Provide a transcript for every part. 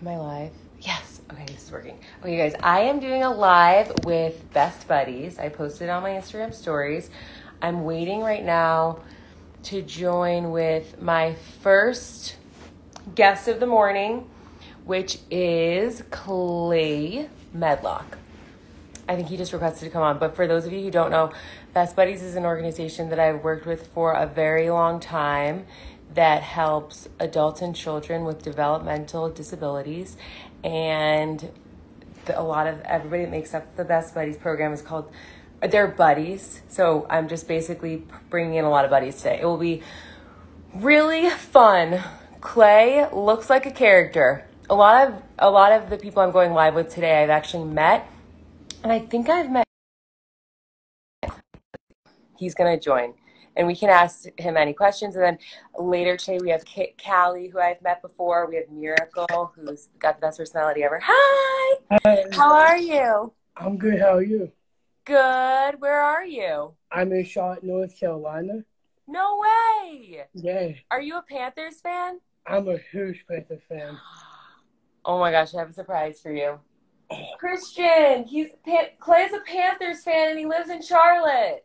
Am I live? Yes. Okay, this is working. Okay, guys, I am doing a live with Best Buddies. I posted on my Instagram stories. I'm waiting right now to join with my first guest of the morning, which is Clay Medlock. I think he just requested to come on. But for those of you who don't know, Best Buddies is an organization that I've worked with for a very long time that helps adults and children with developmental disabilities. And the, a lot of everybody that makes up the Best Buddies program is called, they're buddies. So I'm just basically bringing in a lot of buddies today. It will be really fun. Clay looks like a character. A lot of a lot of the people I'm going live with today I've actually met, and I think I've met. He's gonna join and we can ask him any questions. And then later today, we have K- Callie, who I've met before. We have Miracle, who's got the best personality ever. Hi. Hi. How are you? I'm good. How are you? Good. Where are you? I'm in Charlotte, North Carolina. No way. Yeah. Are you a Panthers fan? I'm a huge Panthers fan. Oh my gosh, I have a surprise for you. Oh. Christian, he's Clay's a Panthers fan and he lives in Charlotte.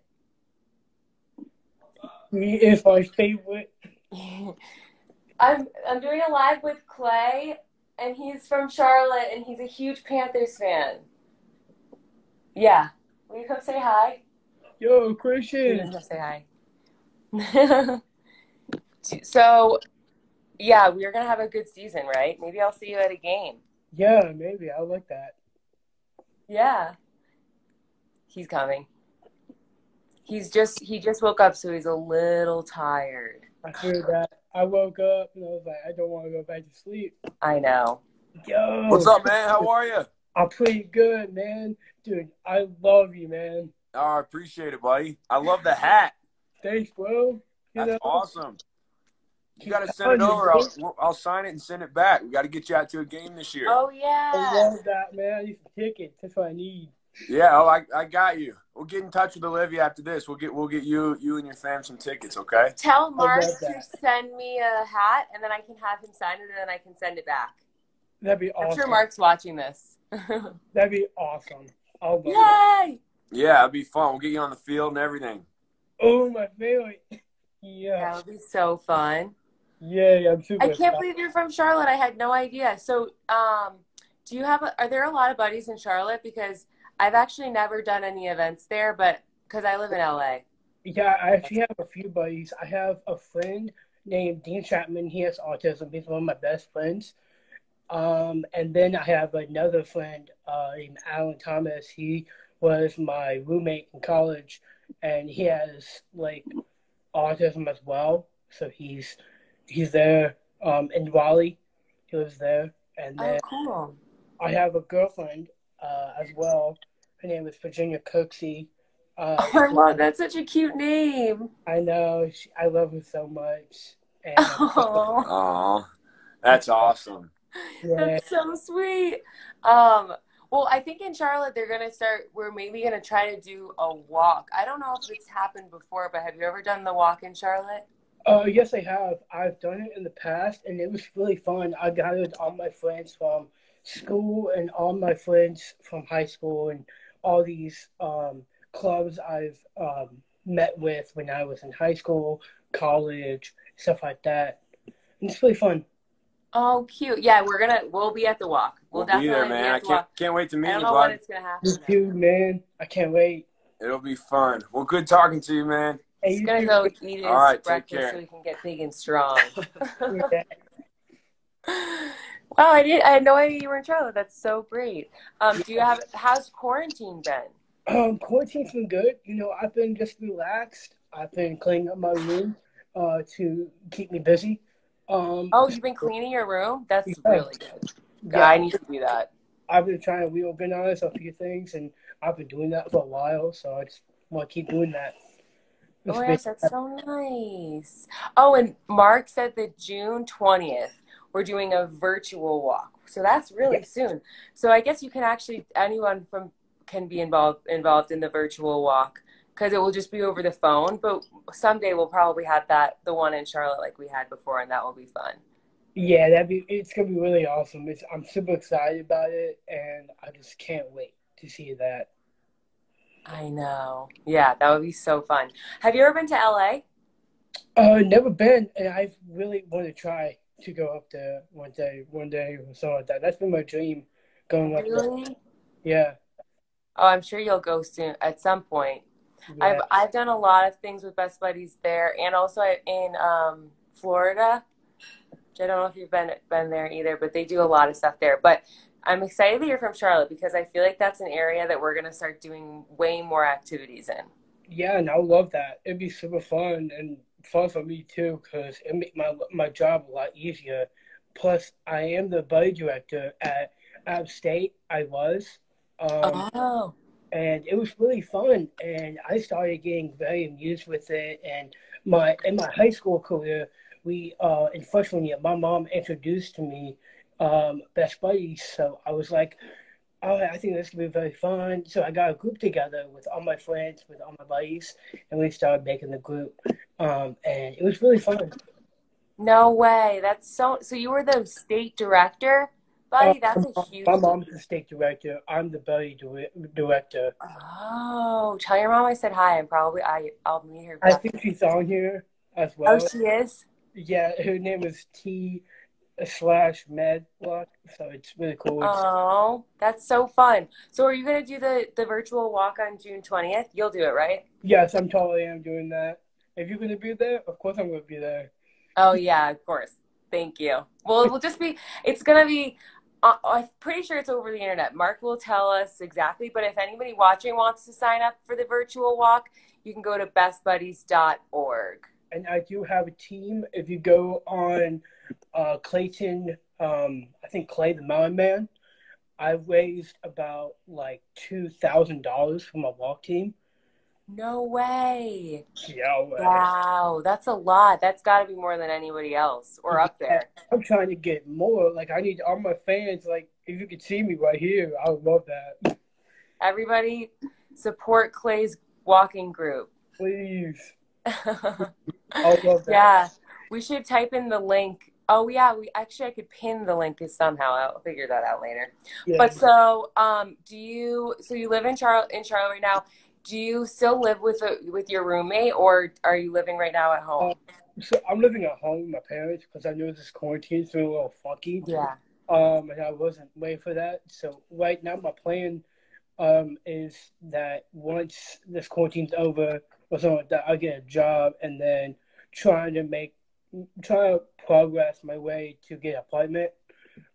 He is my favorite. I'm I'm doing a live with Clay, and he's from Charlotte, and he's a huge Panthers fan. Yeah, will you come say hi? Yo, Christian. come say hi. so, yeah, we're gonna have a good season, right? Maybe I'll see you at a game. Yeah, maybe. I like that. Yeah, he's coming. He's just he just woke up, so he's a little tired. I heard that. I woke up and I was like, I don't want to go back to sleep. I know. Yo. What's up, man? How are you? I'm pretty good, man. Dude, I love you, man. Oh, I appreciate it, buddy. I love the hat. Thanks, bro. You That's know, awesome. You got to send it over. I'll, I'll sign it and send it back. We got to get you out to a game this year. Oh yeah. I yeah. love that, man. I need some tickets. That's what I need. Yeah, oh, I, I got you. We'll get in touch with Olivia after this. We'll get we'll get you you and your fam some tickets, okay? Tell Mark to send me a hat, and then I can have him sign it, and then I can send it back. That'd be awesome. I'm sure Mark's watching this. That'd be awesome. I'll love that. Yay! Yeah, it'd be fun. We'll get you on the field and everything. Oh, my favorite. That Yeah. would be so fun. Yeah, I'm super I can't excited. believe you're from Charlotte. I had no idea. So, um, do you have? A, are there a lot of buddies in Charlotte? Because I've actually never done any events there, but because I live in LA. Yeah, I actually have a few buddies. I have a friend named Dean Chapman. He has autism. He's one of my best friends. Um, and then I have another friend uh, named Alan Thomas. He was my roommate in college, and he has like autism as well. So he's he's there um, in Raleigh. He lives there. And Oh, cool. I have a girlfriend uh, as well. Her name is Virginia Cooksey. Uh, Oh, I love that's such a cute name. I know. She, I love her so much. And Oh, that's awesome. yeah, that's so sweet. Um, well, I think in Charlotte they're gonna start. We're maybe gonna try to do a walk. I don't know if it's happened before, but have you ever done the walk in Charlotte? uh, yes, I have. I've done it in the past, and it was really fun. I gathered all my friends from school and all my friends from high school and all these um, clubs I've um, met with when I was in high school, college, stuff like that. And it's really fun. Oh, cute. Yeah, we're gonna we'll be at the walk. We'll, We'll be definitely there, be man. at I the can't walk. can't wait to meet I you, don't know when bud. it's gonna You happen. too, man. I can't wait. It'll be fun. Well, good talking to you, man. Hey, He's you gonna go eat his All right, take breakfast care. so he can get big and strong. Wow, I did. I had no idea you were in Charlotte. That's so great. Um, do you have? How's quarantine been? Um, quarantine's been good. You know, I've been just relaxed. I've been cleaning up my room uh, to keep me busy. Um, Oh, you've been cleaning your room. That's Yeah. really good. Yeah, yeah, I need to do that. I've been trying to reorganize a few things, and I've been doing that for a while. So I just want to keep doing that. Oh It's been- that's so nice. Oh, and Mark said that June 20th, we're doing a virtual walk. So that's really Yeah. soon. So I guess you can actually, anyone from can be involved involved in the virtual walk because it will just be over the phone. But someday we'll probably have that, the one in Charlotte like we had before, and that will be fun. Yeah, that'd be. It's gonna be really awesome. It's, I'm super excited about it, and I just can't wait to see that. I know. Yeah, that would be so fun. Have you ever been to LA? Uh, never been, and I really want to try to go up there one day, one day or something like that. That's been my dream, going up there. Yeah, Oh, I'm sure you'll go soon at some point. yeah. I've I've done a lot of things with Best Buddies there, and also in um, Florida. Which I don't know if you've been been there either, but they do a lot of stuff there. But I'm excited that you're from Charlotte because I feel like that's an area that we're gonna start doing way more activities in. Yeah, and I love that. It'd be super fun and fun for me too, because it make my my job a lot easier. Plus, I am the buddy director at App State. I was, um, Oh, and it was really fun. And I started getting very amused with it. And my in my high school career, we uh, in freshman year, my mom introduced to me um, Best Buddies. So I was like, oh, I think this could be very fun. So I got a group together with all my friends, with all my buddies, and we started making the group. Um, and it was really fun. no way! That's so. So you were the state director, buddy. That's a huge. My mom's the state director. I'm the buddy dir- director. Oh, tell your mom I said hi. I'm probably I. I'll meet her. I think she's on here as well. Oh, she is. Yeah, her name is T slash Medlock, so it's really cool. Oh, that's so fun. So are you gonna do the the virtual walk on June twentieth? You'll do it, right? yes, I'm totally am doing that. If you're gonna be there, of course I'm gonna be there. Oh yeah, of course. Thank you. Well, it will just be. It's gonna be. Uh, I'm pretty sure it's over the internet. Mark will tell us exactly. But if anybody watching wants to sign up for the virtual walk, you can go to bestbuddies.org. And I do have a team. If you go on uh, Clayton, um, I think Clay the Mountain Man, I raised about like two thousand dollars for my walk team. No way. Yeah, well, Wow, that's a lot. That's got to be more than anybody else or up there. I'm trying to get more. Like I need all my fans. Like if you could see me right here, I would love that. Everybody support Clay's walking group. Please, I love that. yeah, we should type in the link. Oh yeah, we actually I could pin the link is somehow. I'll figure that out later. Yeah. But so, um, do you? So you live in Charlotte in Charlotte right now. Do you still live with a, with your roommate, or are you living right now at home? So I'm living at home with my parents because I knew this quarantine's been a little funky. yeah. Um, and I wasn't ready for that. So right now my plan um is that once this quarantine's over or something like that, I'll get a job and then trying to make try to progress my way to get an apartment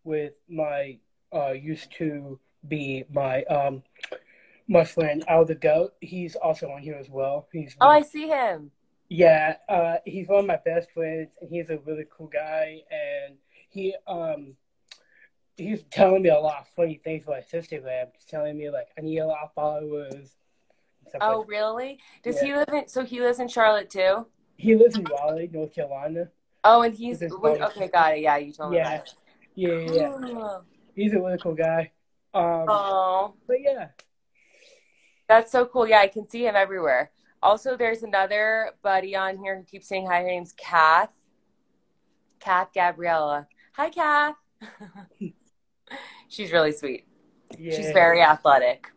with my uh used to be my um my friend Al the Goat. He's also on here as well. He's Oh, I see him. yeah, uh, he's one of my best friends, and he's a really cool guy. And he um, he's telling me a lot of funny things about his Instagram. He's telling me like I need a lot of followers. Oh, like really? Does Yeah. he live in? So he lives in Charlotte too. He lives in Raleigh, North Carolina. Oh, and he's With his wait, buddies. okay. Got it. Yeah, you told me. Yeah, about it. yeah, yeah. yeah. He's a really cool guy. Um, Oh, but yeah, that's so cool. Yeah, I can see him everywhere. Also, there's another buddy on here who keeps saying hi. Her name's Kath. Kath Gabriella. Hi, Kath. she's really sweet. yeah. She's very athletic.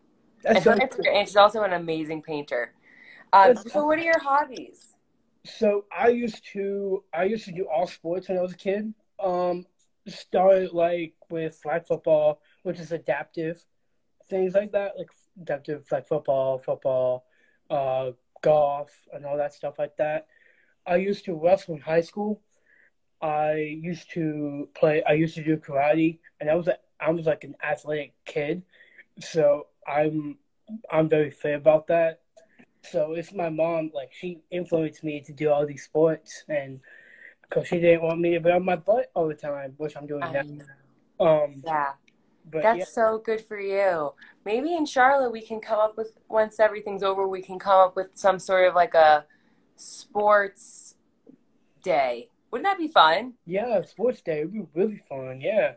And, That's her so, Instagram- and she's also an amazing painter. Um, so, what are your hobbies? so I used to I used to do all sports when I was a kid. Um, started like with flag football, which is adaptive, things like that, like adaptive flag football, football, uh, golf, and all that stuff like that. I used to wrestle in high school. I used to play. I used to do karate, and I was a, I was like an athletic kid, so I'm I'm very fair about that. So it's my mom, like she influenced me to do all these sports, and because she didn't want me to be on my butt all the time, which I'm doing I now. Um, Yeah, but that's yeah, so good for you. Maybe in Charlotte, we can come up with, once everything's over, we can come up with some sort of like a sports day. Wouldn't that be fun? yeah, sports day would be really fun. Yeah,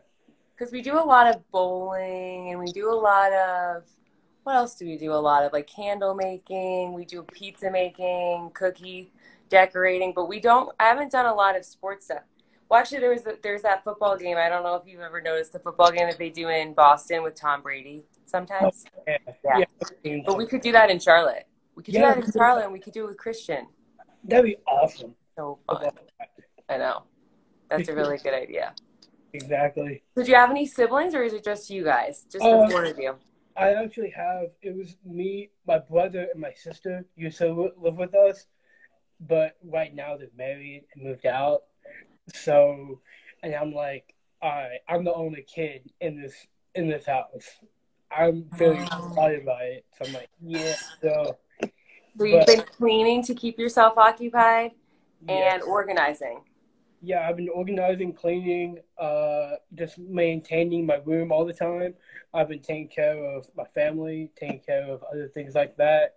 Because we do a lot of bowling and we do a lot of, what else do we do a lot of? Like candle making, we do pizza making, cookie decorating, but we don't, I haven't done a lot of sports stuff. Well, actually, there was there's that football game. I don't know if you've ever noticed the football game that they do in Boston with Tom Brady sometimes. Oh, yeah. Yeah. yeah. But we could do that in Charlotte. We could do that in. Charlotte, and we could do it with Christian. That'd be awesome. So fun. I know. That's a really good idea. Exactly. Did you have any siblings, or is it just you guys? Just the Uh, four of you? I actually have. It was me, my brother, and my sister used to live with us, but right now they're married and moved out. So, and I'm like, all right, I'm the only kid in this in this house. I'm very Oh. excited by it. So I'm like, yeah. So, So you've but- been cleaning to keep yourself occupied and organizing. Yeah, I've been organizing, cleaning, uh, just maintaining my room all the time. I've been taking care of my family, taking care of other things like that.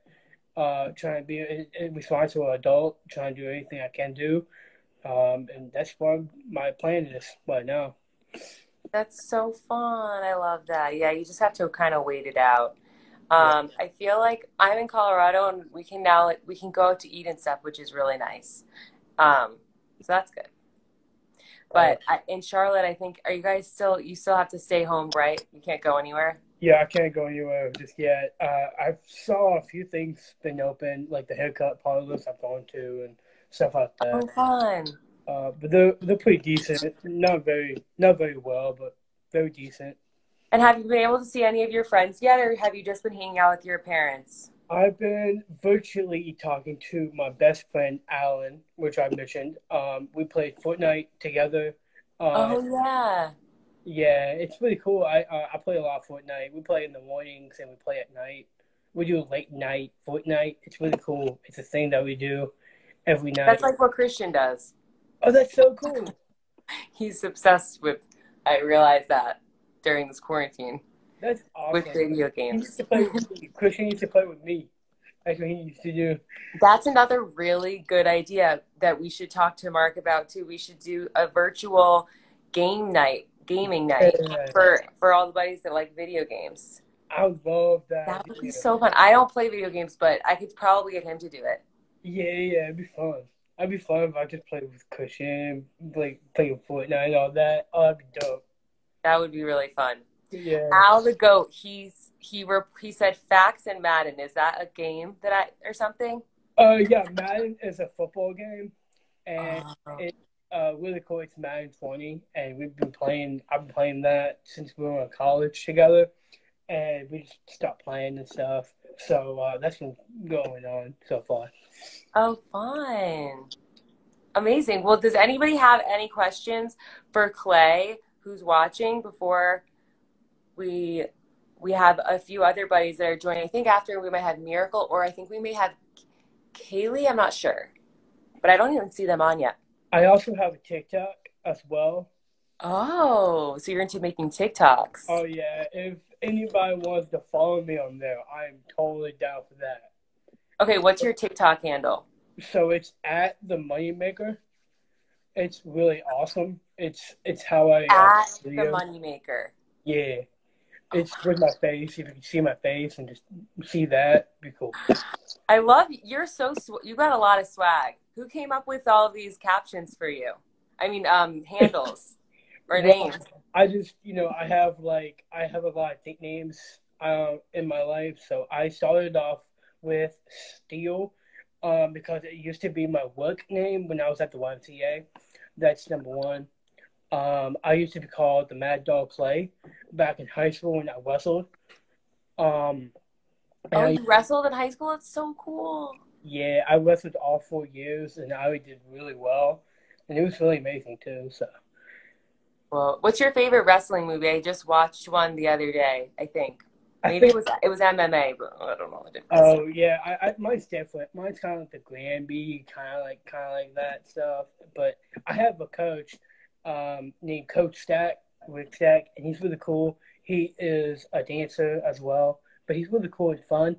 Uh, trying to be a, a responsible adult, trying to do anything I can do. Um, and that's what my plan is right now. That's so fun. I love that. Yeah, you just have to kind of wait it out. Um, I feel like I'm in Colorado and we can now like we can go out to eat and stuff, which is really nice. Um, so that's good. But I, in Charlotte, I think are you guys still you still have to stay home, right? You can't go anywhere. Yeah, I can't go anywhere just yet. Uh, I saw a few things been open, like the haircut parlors I've gone to and stuff like that. Oh, fun. Uh, but they're they're pretty decent. Not very not very well, but very decent. And have you been able to see any of your friends yet, or have you just been hanging out with your parents? I've been virtually talking to my best friend Alan, which I mentioned. Um, we played Fortnite together. Uh, oh yeah. Yeah, it's pretty cool. I uh, I play a lot of Fortnite. We play in the mornings and we play at night. We do late night Fortnite. It's really cool. It's a thing that we do every night. That's like what Christian does. oh, that's so cool. He's obsessed with. I realized that during this quarantine That's awesome. with video He games. used to play with me. Christian used to play with me. That's what he used to do. That's another really good idea that we should talk to Mark about too. We should do a virtual game night, gaming night Yeah. for for all the buddies that like video games. I would love that. That would be so fun. I don't play video games, but I could probably get him to do it. Yeah, yeah, it'd be fun. It'd be fun if I just played with Christian, like playing Fortnite and all that. Oh, that'd be dope. That would be really fun. Yeah. Al the goat. He's he rep- he said facts and Madden. Is that a game that I or something? Uh, yeah, Madden is a football game, and Oh. it uh really cool. It's Madden 20, and we've been playing. I've been playing that since we were in college together, and we just stopped playing and stuff. So uh, that's been going on so far. Oh, fun. Amazing. Well, does anybody have any questions for Clay who's watching before we we have a few other buddies that are joining? I think after we might have Miracle or I think we may have Kaylee. I'm not sure. But I don't even see them on yet. I also have a TikTok as well. Oh, so you're into making TikToks. Oh yeah, if anybody wants to follow me on there, I'm totally down for that. Okay, what's your TikTok handle? So it's at the Moneymaker. It's really awesome. It's it's how I uh, At the. Moneymaker. Yeah, it's with my face. If you can see my face and just see that, be cool. I love you're so sw- you got a lot of swag. Who came up with all of these captions for you? I mean, um, handles or Well, names. I just you know I have like I have a lot of nicknames uh, in my life. So I started off with Steel um, because it used to be my work name when I was at the YMCA. That's number one. Um, I used to be called the Mad Dog Clay back in high school when I wrestled. Um, Oh, I- you wrestled in high school? It's so cool. yeah, I wrestled all four years and I did really well, and it was really amazing too. So. Well, what's your favorite wrestling movie? I just watched one the other day. I think I maybe think it was it was MMA, but I don't know the difference. Oh yeah, I, I mine's different. Mine's kind of like the Granby, kind of like kind of like that stuff. But I have a coach um, named Coach Stack, with Stack, and he's really cool. He is a dancer as well, but he's really cool and fun.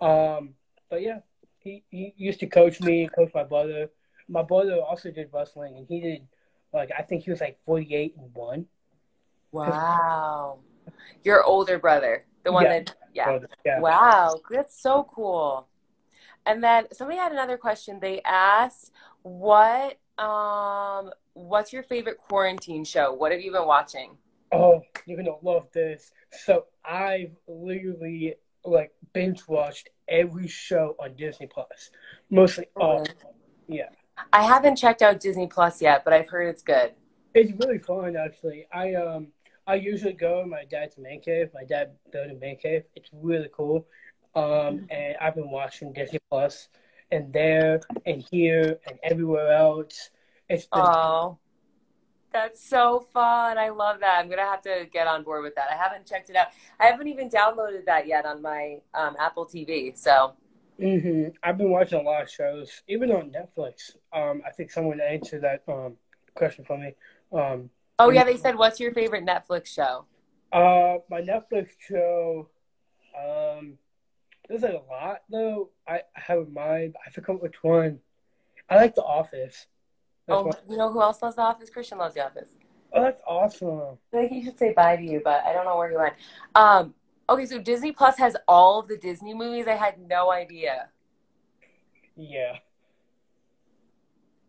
Um, but yeah, he, he used to coach me, coach my brother. My brother also did wrestling, and he did like I think he was like forty eight and one. wow, your older brother, the one Yeah. that yeah. Brother, yeah. Wow, that's so cool. And then somebody had another question. They asked, "What Um, what's your favorite quarantine show? What have you been watching? Oh, you're gonna love this. So I've literally like binge watched every show on Disney Plus, mostly all. Okay. Yeah, I haven't checked out Disney Plus yet, but I've heard it's good. it's really fun actually. I um I usually go in my dad's man cave. My dad built a man cave. It's really cool. Um, and I've been watching Disney Plus, and there and here and everywhere else. It's been Oh, that's so fun. I love that. I'm gonna have to get on board with that. I haven't checked it out. I haven't even downloaded that yet on my um, Apple TV. So hmm I've been watching a lot of shows, even on Netflix. Um, I think someone answered that um question for me. Um, Oh yeah, they said, "What's your favorite Netflix show?" uh, my Netflix show, um, there's like a lot though. I, have in mind. I forgot which one. I like The Office. That's Oh, one- you know who else loves The Office? Christian loves The Office. oh, that's awesome. I think he should say bye to you, but I don't know where he went. Um, okay, so Disney Plus has all of the Disney movies. I had no idea. Yeah.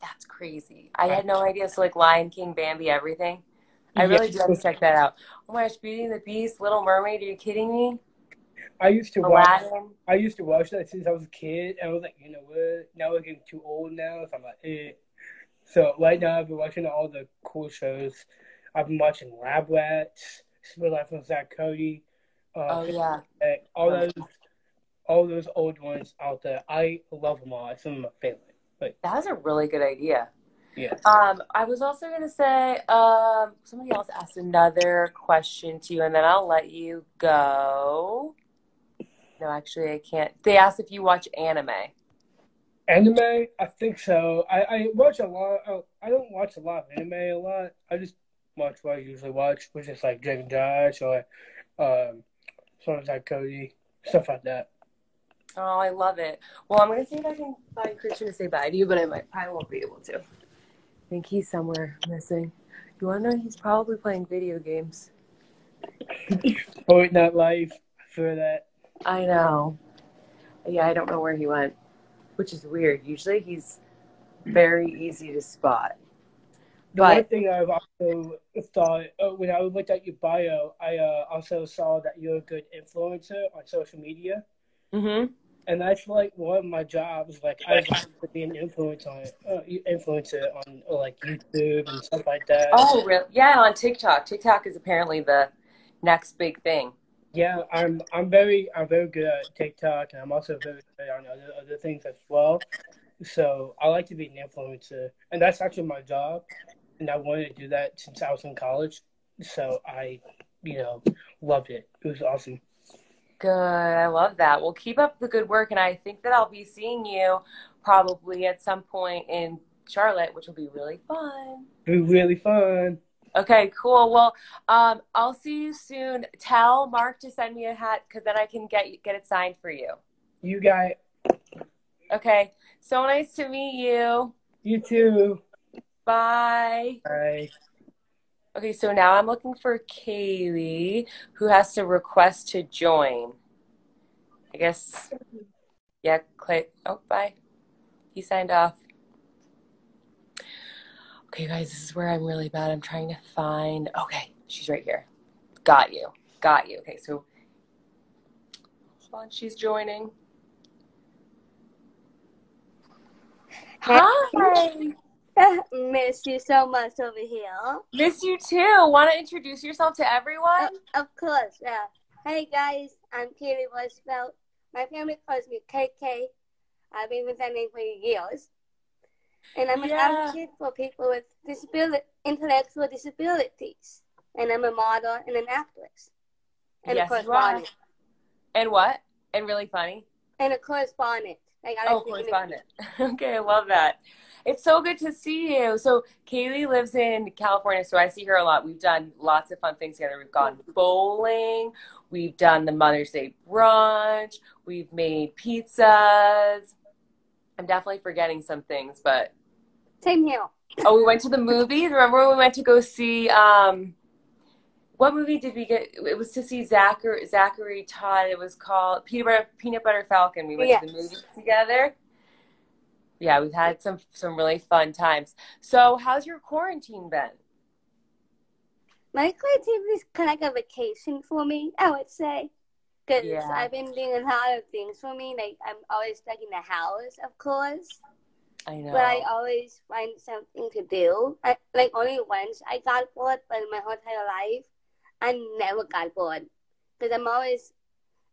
That's crazy. I had no idea. So like Lion King, Bambi, everything. I really Yeah. do have to check that out. Oh my gosh, Beauty and the Beast, Little Mermaid. Are you kidding me? I used to watch. I used to watch that since I was a kid, and I was like, you know what? Now we're getting too old now, so I'm like, eh. So right now I've been watching all the cool shows. I've been watching Lab Rats, Split Life of Zach Cody, uh, Oh yeah. Heck, all those, all those old ones out there. I love them all. Some of my favorite. But That was a really good idea. yeah, Um, I was also gonna say, um, somebody else asked another question to you, and then I'll let you go. No, actually, I can't. They asked if you watch anime. anime. I think so. I, I watch a lot. Of, I don't watch a lot of anime a lot. I just watch what I usually watch, which is like and Josh or um, songs like Cody, stuff like that. Oh, I love it. Well, I'm gonna see if I can find Christian to say bye to you, but I might probably won't be able to. I think he's somewhere missing. You wanna know he's probably playing video games. Fortnite Life. Feel that. I know. Yeah, I don't know where he went, which is weird. Usually he's very easy to spot. The one thing I've also thought uh, when I looked at your bio, I uh, also saw that you're a good influencer on social media. Mm-hmm. and that's like one of my jobs. Like I want to be an influencer on uh, influencer on uh, like YouTube and stuff like that. Oh, really? Yeah, on TikTok. TikTok is apparently the next big thing. Yeah, I'm I'm very I'm very good at TikTok, and I'm also very good on other other things as well. So I like to be an influencer, and that's actually my job. And I wanted to do that since I was in college. So I, you know, loved it. It was awesome. Good. I love that. Well, keep up the good work. And I think that I'll be seeing you probably at some point in Charlotte, which will be really fun. It was really fun. Okay, cool. Well, um, I'll see you soon. Tell Mark to send me a hat because then I can get get it signed for you. You got it. Okay. So nice to meet you. you too. Bye. Bye. Okay, so now I'm looking for Kaylee, who has to request to join. I guess. Yeah, click. Oh, bye. He signed off. Okay, guys, this is where I'm really bad. I'm trying to find. Okay, she's right here. Got you. Got you. Okay, so hold on, she's joining. Hi. Miss you so much over here. Miss you too. Want to introduce yourself to everyone? Of course, yeah. Hey guys, I'm Katie Westfeld. My family calls me KK. I've been with that name for years. And I'm an Yeah. advocate for people with disability, intellectual disabilities. And I'm a model and an actress. And Yes, a correspondent. And what? And really funny? And a correspondent. Like I Oh, correspondent. Okay, I love that. It's so good to see you. So Kaylee lives in California, so I see her a lot. We've done lots of fun things together. We've gone bowling. We've done the Mother's Day brunch. We've made pizzas. I'm definitely forgetting some things, but Same here. oh, we went to the movies. Remember when we went to go see um what movie did we get? It was to see Zachary Zachary Todd. It was called Peanut Butter Peanut Butter Falcon. We went to the Yes. movies together. yeah, we've had some some really fun times. So, how's your quarantine been? My quarantine is kind of like a vacation for me, I would say. Because Yeah. I've been doing a lot of things for me. Like, I'm always stuck in the house, of course. I know. But I always find something to do. I, like, only once I got bored, but in my whole entire life, I never got bored. Because I'm always,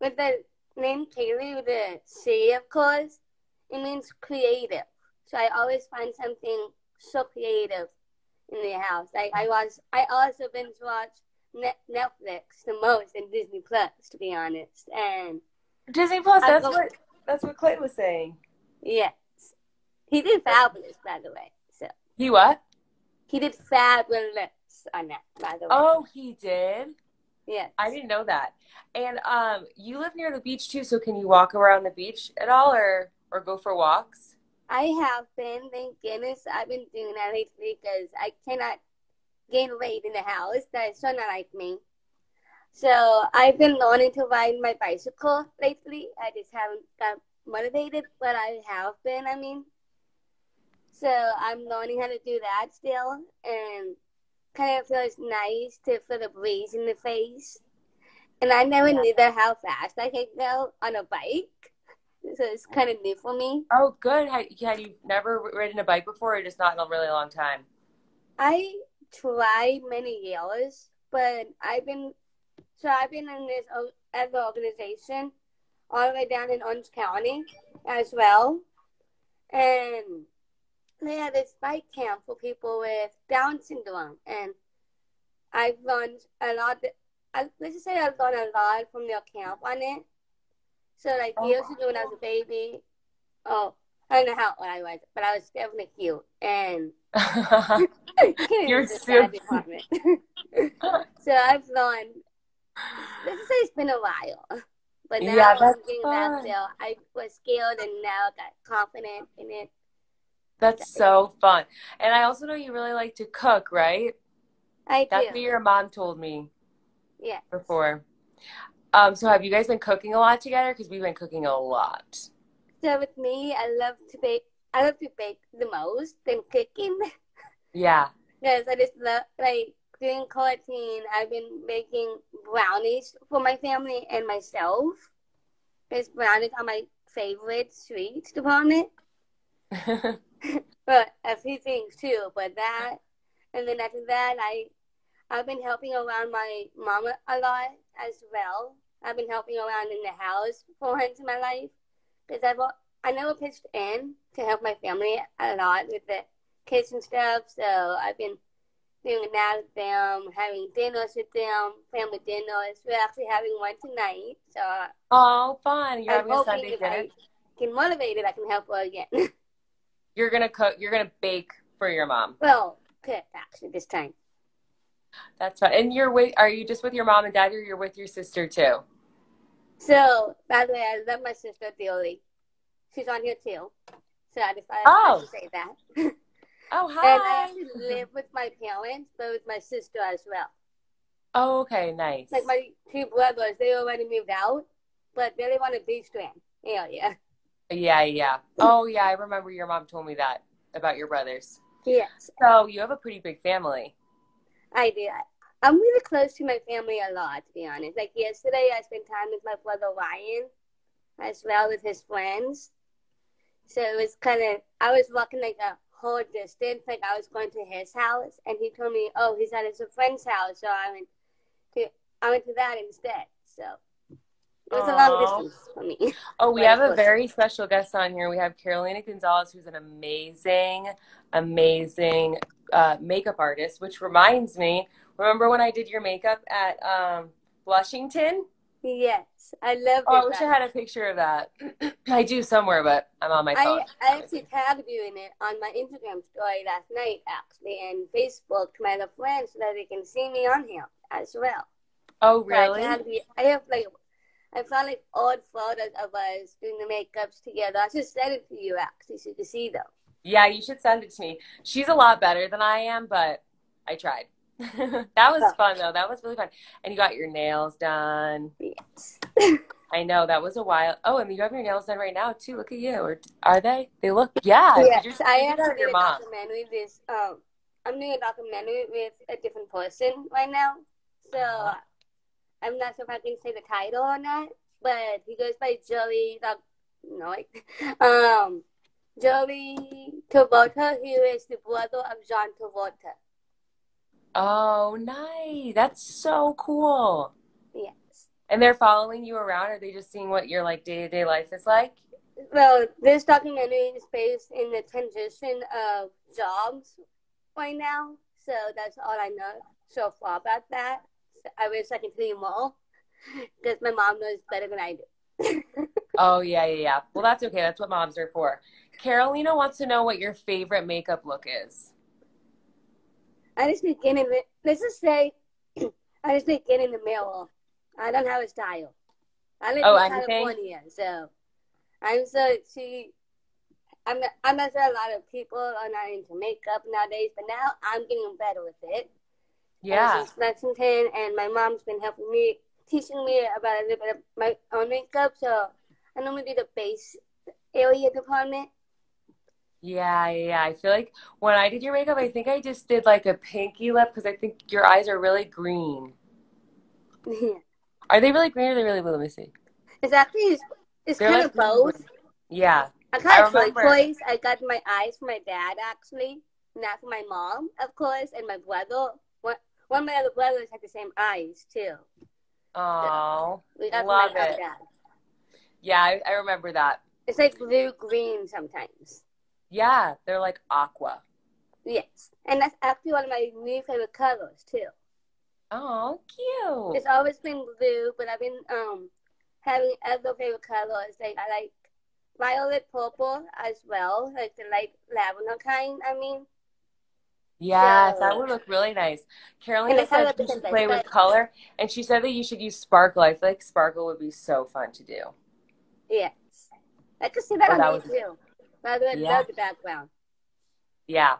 with the name Kaylee, with the C, of course, it means creative. So I always find something so creative in the house. Like, I was, I also binge watch Netflix the most and Disney Plus, to be honest. And Disney Plus. That's go- what that's what Clay was saying. yes, he did fabulous, by the way. So. He what? He did fabulous on that, by the way. Oh, he did. yes. I didn't know that. And um, you live near the beach too, so can you walk around the beach at all, or or go for walks? I have been, thank goodness, I've been doing that lately because I cannot gain weight in the house. That's so not like me. So I've been learning to ride my bicycle lately. I just haven't got motivated, but I have been, I mean. So I'm learning how to do that still, and kind of feels nice to feel the breeze in the face. And I never Yeah. knew that how fast I could go on a bike. So it's kind of new for me. Oh, good. Had, had you never ridden a bike before, or just not in a really long time? I tried many years, but I've been so I've been in this o- other organization all the way down in Orange County as well, and they had this bike camp for people with Down syndrome, and I've learned a lot. I, let's just say I've learned a lot from their camp on it. So like Oh, years ago when I was a baby, oh I don't know how old I was, but I was definitely cute and. You're so department. so I've learned. Let's just say it's been a while, but now Yeah, I'm that's getting back fun. I was scared and now I got confident in it. That's so fun. And I also know you really like to cook, right? I That's do. what your mom told me Yeah. before. Um, so have you guys been cooking a lot together? Because we've been cooking a lot. So with me, I love to bake. I love to bake the most than cooking Yeah. because I just love like during quarantine. I've been making brownies for my family and myself. Because brownies are my favorite sweets department. but a few things too. But that, and then after that, I, I've been helping around my mama a lot as well. I've been helping around in the house for once in my life because I've I never pitched in to help my family a lot with the kids and stuff. So I've been doing that with them, having dinners with them, family dinners. We're actually having one tonight. So oh, fun. You're I'm having a hoping Sunday if dinner. I get motivated, I can help her again. You're gonna cook. You're gonna bake for your mom. well, cook actually this time. That's fun. And you're with? Are you just with your mom and dad, or you're with your sister too? So, by the way, I love my sister dearly. She's on here too. So I decided Oh. to say that. Oh, And I actually live with my parents, but with my sister as well. Oh, okay, nice. Like my two brothers, they already moved out, but they live on a beach strand area. Yeah, yeah. Oh, yeah. I remember your mom told me that about your brothers. Yes, So you have a pretty big family. I do. I'm really close to my family a lot, to be honest. Like yesterday, I spent time with my brother Ryan, as well with his friends. So it was kind of, I was walking like a whole distance, like I was going to his house, and he told me, "Oh, he's at his friend's house," so I went to, I went to that instead. So it was a long distance for me. Oh, we have a very special guest on here. We have Carolina Gonzalez, who's an amazing, amazing uh, makeup artist. Which reminds me, remember when I did your makeup at um, Blushington? yes, I love. Oh, I wish I had a picture of that. I do somewhere, but I'm on my phone. I, I actually tagged you in it on my Instagram story last night, actually, and Facebook to my other friends so that they can see me on here as well. oh, So I really? you- I have like, I found like old photos of us doing the makeups together. I should send it to you actually so you can see them. Yeah, you should send it to me. She's a lot better than I am, but I tried. that was Oh. fun though. That was really fun. And you got your nails done. Yes. I know that was a while. Oh, and you have your nails done right now too. Look at you. Or are they? They look. Yeah. Yes, I you have did to with do your a mom. documentary with um I'm doing a documentary with a different person right now. So Uh-huh. I'm not sure if I can say the title or not, but he goes by Joey Doc no wait. Um Joey Travolta, who is the brother of John Travolta. Oh, nice. That's so cool. Yes. And they're following you around. Are they just seeing what your like day to day life is like? Well, this documentary is based in the transition of jobs right now. So that's all I know so far about that. I wish I could tell you more because my mom knows better than I do. Oh yeah, yeah, yeah. Well, that's okay. That's what moms are for. Carolina wants to know what your favorite makeup look is. I just get in the, let's just say, I just need to get in the mirror. I don't have a style. I live Oh, in? California, so I'm so she. I'm not, I'm not sure a lot of people are not into makeup nowadays, but now I'm getting better with it. Yeah. And Lexington, and my mom's been helping me, teaching me about a little bit of my own makeup. So I normally do the base area department. Yeah, yeah. I feel like when I did your makeup, I think I just did like a pinky lip because I think your eyes are really green. Are they really green or are they really blue? Let me see. it's actually it's, They're kind like of both. Yeah. I kind of remember. I got my eyes from my dad actually, not from my mom, of course, and my brother. One one of my other brothers had the same eyes too. Oh, We got Love it. yeah. I, I remember that. It's like blue green sometimes. Yeah, they're like aqua. Yes, and that's actually one of my new favorite colors too. Oh, cute. It's always been blue, but I've been um having other favorite colors. Like I like violet purple as well, like the light lavender kind. I mean, Yes, So- that would look really nice. Carolina said you should play with color, and she said that you should use sparkle. I feel like sparkle would be so fun to do. yes, I could see that Oh, on that too. Rather than Yeah. love the background. Yeah.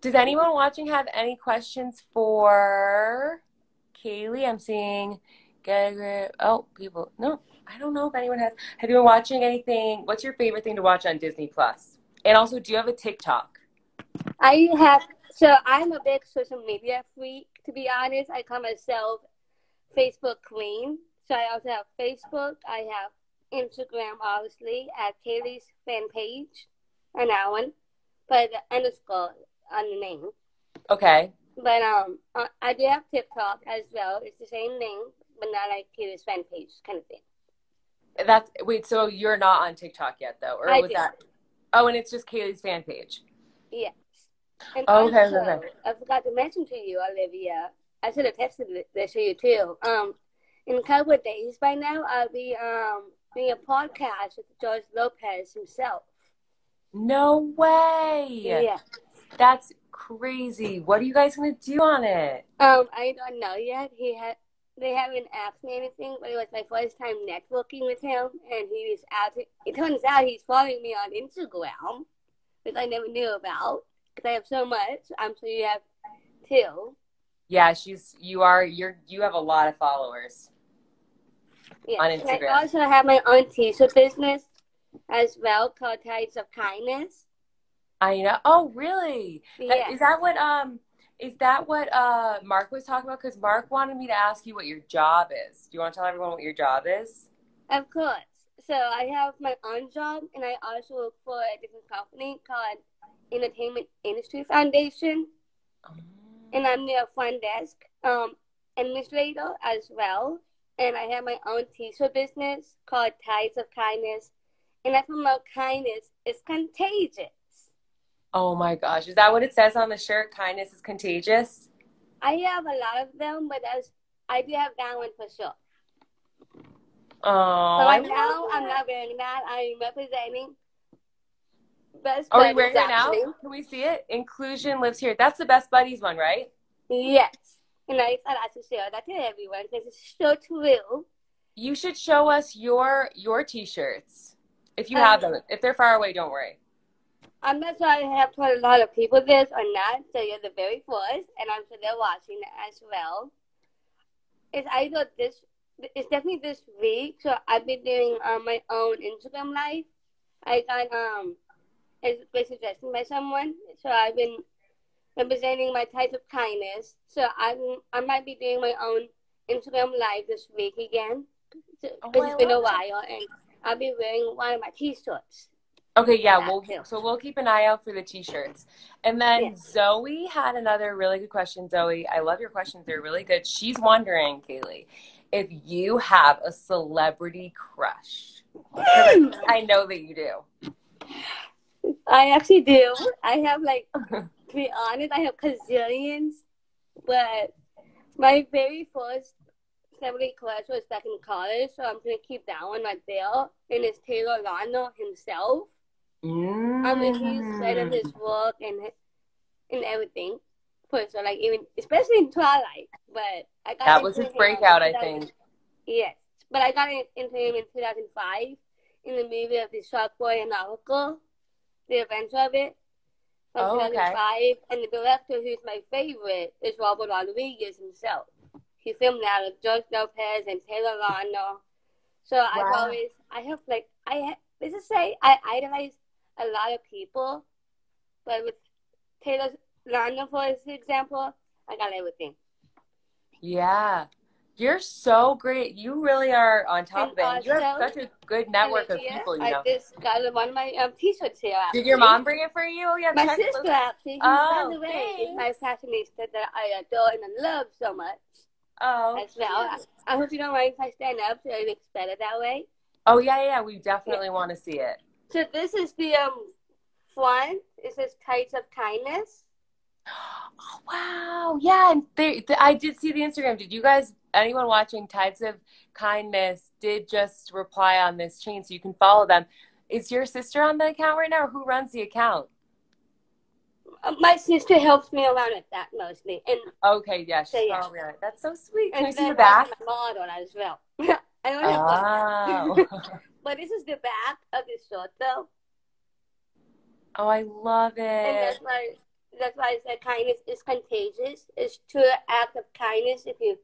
Does anyone watching have any questions for Kaylee? I'm seeing. Oh, people. No, I don't know if anyone has. Have you been watching anything? What's your favorite thing to watch on Disney Plus? And also, do you have a TikTok? I have so I'm a big social media freak. To be honest, I call myself Facebook queen. So I also have Facebook. I have Instagram, obviously, at Kaylee's fan page, and that one, but the underscore on the name. Okay. But um, I do have TikTok as well. It's the same name, but not like Kaylee's fan page kind of thing. That's wait. So you're not on TikTok yet, though, or I was do. that? Oh, and it's just Kaylee's fan page. Yes. And Oh, okay, also, okay, okay. I forgot to mention to you, Olivia. I should have texted this to you too. Um, in a couple of days by now, I'll be um doing a podcast with George Lopez himself. No way. Yeah. That's crazy. What are you guys gonna do on it? Um, I don't know yet. He had they haven't asked me anything, but it was my first time networking with him, and he was out. It turns out he's following me on Instagram, which I never knew about because I have so much. I'm sure you have too. Yeah, she's. You are. You're. You have a lot of followers. Yeah. On Instagram. I also have my own t-shirt business as well called Tides of Kindness. I know. Oh, really? Yeah. Is that what? Um. Is that what uh Mark was talking about? Because Mark wanted me to ask you what your job is. Do you want to tell everyone what your job is? Of course. So I have my own job and I also work for a different company called Entertainment Industry Foundation. And I'm the front desk um, administrator as well. And I have my own t-shirt business called Tides of Kindness. And I promote kindness. It's contagious. Oh my gosh! Is that what it says on the shirt? Kindness is contagious. I have a lot of them, but that's, I do have that one for sure. Oh. So right now, love I'm not wearing that. I'm representing Best Are we wearing it now? Can we see it? Inclusion lives here. That's the best buddies one, right? Yes. And I thought I should share that to everyone because it's so true. You should show us your your t-shirts if you Um, have them. If they're far away, don't worry. I'm not sure I have told a lot of people this or not, so you're the very first, and I'm sure they're watching as well. It's either this it's definitely this week. So I've been doing um, my own Instagram live. I got um, it's basically suggested by someone. So I've been representing my type of kindness. So I'm I might be doing my own Instagram live this week again. So, Oh, it's I been a love that. while, and I'll be wearing one of my t-shirts. Okay, yeah, we'll too. so we'll keep an eye out for the t-shirts. And then. Zoe had another really good question. Zoe, I love your questions. They're really good. She's wondering, Kaylee, if you have a celebrity crush. I know that you do. I actually do. I have like, to be honest, I have gazillions, but my very first celebrity crush was back in college, so I'm gonna keep that one right there. And it's Taylor Lautner himself. I mean, he's said of Mm. his work and and everything. First, so like even especially in Twilight, but I got That was his breakout, I think. Yes, but I got into him in 2005 in the movie of the Shark Boy and Oracle, the adventure of it from Oh, okay. 2005. And the director, who's my favorite, is Robert Rodriguez himself. He filmed that with George Lopez and Taylor Lautner. So I've always, I have like, I let's just say I idolize a lot of people, but with Taylor Lautner, for example, I got everything. Yeah. You're so great. You really are on top of it. And You have such a good network of people, you I know. just got one of my um, t-shirts here. Did your mom bring it for you? Yeah, My sister actually, Oh, by the way is my fashionista that I adore and love so much Oh, as well. I, I hope you don't mind if I stand up so it looks better that way. oh yeah, yeah. We definitely want to see it. So this is the um front. It says "Tights of Kindness." Oh, wow. Yeah, and they, th I did see the Instagram. Did you guys, anyone watching Tides of Kindness, did just reply on this chain so you can follow them. Is your sister on the account right now, or who runs the account? Uh, my sister helps me around at that mostly, and Okay, yeah, she's So, yeah. probably it. That's so sweet. Can and we see then the back? my model as well. I don't have Oh. but this is the back of the shirt though. oh, I love it. And that's why that's why I said kindness is contagious. It's true act of kindness. If you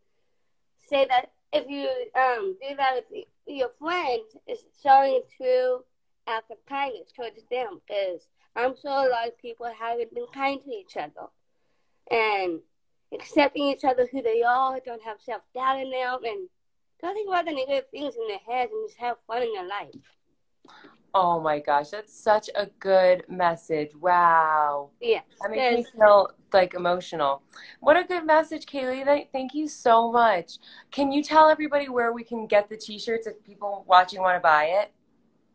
say that, if you um do that with your friends, it's showing true act of kindness towards them. Because I'm sure a lot of people haven't been kind to each other, and accepting each other who they are, don't have self doubt in them, and don't think about the negative things in their heads and just have fun in their life. Oh my gosh, that's such a good message. Wow. Yeah. That makes me feel like emotional. What a good message, Kaylee. Th- Thank you so much. Can you tell everybody where we can get the t-shirts if people watching want to buy it?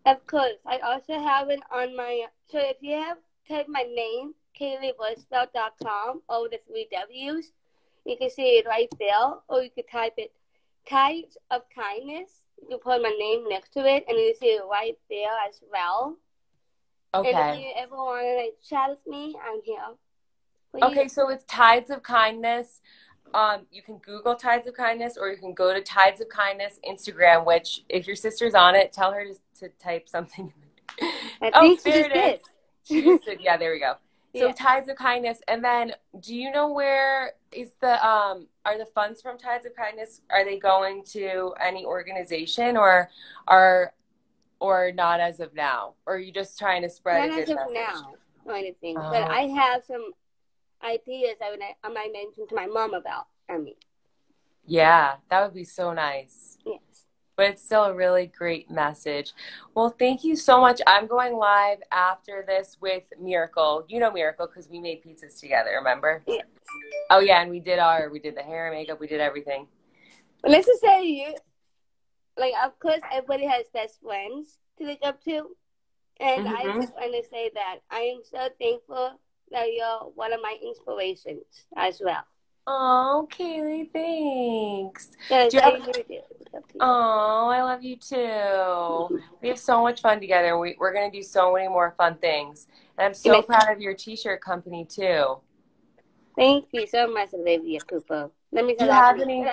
Of course. I also have it on my. So if you have type my name, KayleeVoicebell.com over the three W's, you can see it right there. Or you could type it Types of Kindness. You put my name next to it, and you see it right there as well. And if you ever want to like chat with me, I'm here. you. Okay, so it's Tides of Kindness. Um, you can Google Tides of Kindness or you can go to Tides of Kindness Instagram, which if your sister's on it, tell her to, to type something. I oh, think there it is. did. She just did. Yeah, there we go. So Yeah. Tides of Kindness, and then do you know where is the um are the funds from Tides of Kindness? Are they going to any organization or are or not as of now? Or are you just trying to spread Not as of message? now, or anything. Oh. But I have some ideas I, would, I might mention to my mom about. I mean, Yeah, that would be so nice. yes. But it's still a really great message. Well, thank you so much. I'm going live after this with Miracle. You know Miracle because we made pizzas together, remember? Yeah. Oh yeah, and we did our we did the hair and makeup, we did everything. But let's just say you, like, of course, everybody has best friends to look up to. And I Mhm. just want to say that I am so thankful that you're one of my inspirations as well. Oh, Kaylee, thanks. Because Do you I have- do look up to you. Oh, I love you too. We have so much fun together. We, we're going to do so many more fun things. And I'm so Yes. proud of your t shirt company too. Thank you so much, Olivia Culpo. Let me Do you have any-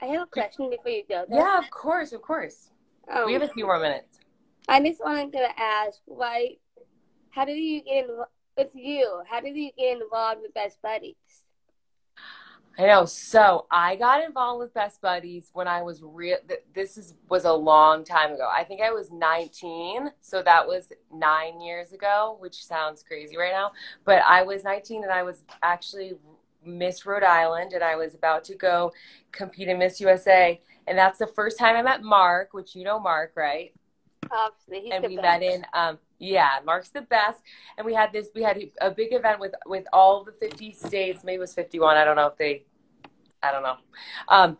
I have a question before you go. though. Yeah, of course, of course. Um, We have a few more minutes. I just wanted to ask, why? How did you get involved with you? How did you get involved with Best Buddies? I know. So I got involved with Best Buddies when I was real. th- This is was a long time ago. I think I was 19, so that was nine years ago, which sounds crazy right now. But I was 19, and I was actually Miss Rhode Island, and I was about to go compete in Miss USA. And that's the first time I met Mark, which you know Mark, right? Obviously, he's and we best. met in um yeah mark's the best and we had this we had a big event with with all the 50 states maybe it was 51 i don't know if they i don't know. Um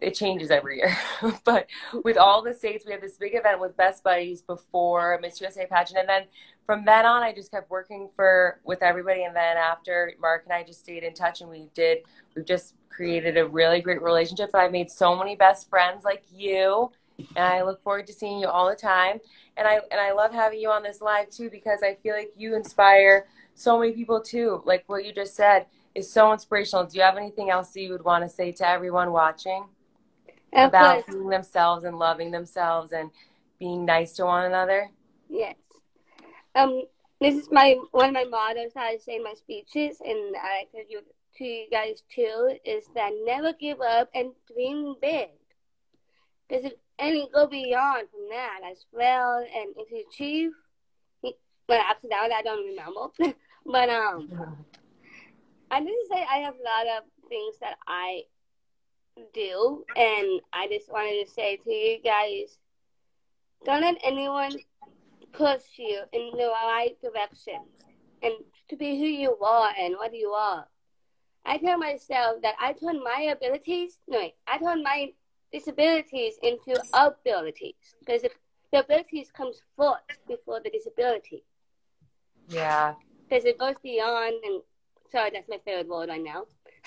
it changes every year. But with all the states we had this big event with best buddies before miss usa pageant. And then from then on i just kept working for with everybody. And then after mark and i just stayed in touch and we did we've just created a really great relationship. I've made so many best friends like you. And I look forward to seeing you all the time. And I and I love having you on this live too because I feel like you inspire so many people too. Like what you just said is so inspirational. Do you have anything else that you would want to say to everyone watching Of about course, being themselves and loving themselves and being nice to one another? yes. Um, this is my one of my mottos that I say in my speeches, and I tell you to you guys too, is that never give up and dream big. Because it and go beyond from that as well, and if you achieve, well, after that I don't remember, but um. I didn't say I have a lot of things that I do, and I just wanted to say to you guys, don't let anyone push you in the right direction, and to be who you are and what you are. I tell myself that I turn my abilities, no, I turn my disabilities into abilities, because the abilities comes first before the disability, Yeah. because it goes beyond and sorry, that's my favorite word right now.